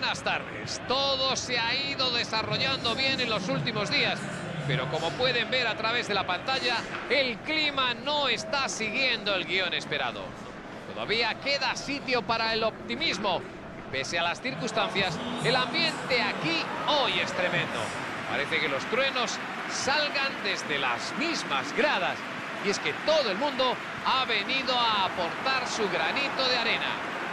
buenas tardes. Todo se ha ido desarrollando bien en los últimos días, pero como pueden ver a través de la pantalla, el clima no está siguiendo el guion esperado. Todavía queda sitio para el optimismo. Pese a las circunstancias, el ambiente aquí hoy es tremendo. Parece que los truenos salgan desde las mismas gradas. Y es que todo el mundo ha venido a aportar su granito de arena.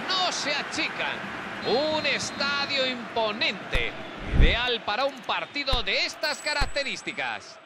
No se achican. Un estadio imponente, ideal para un partido de estas características.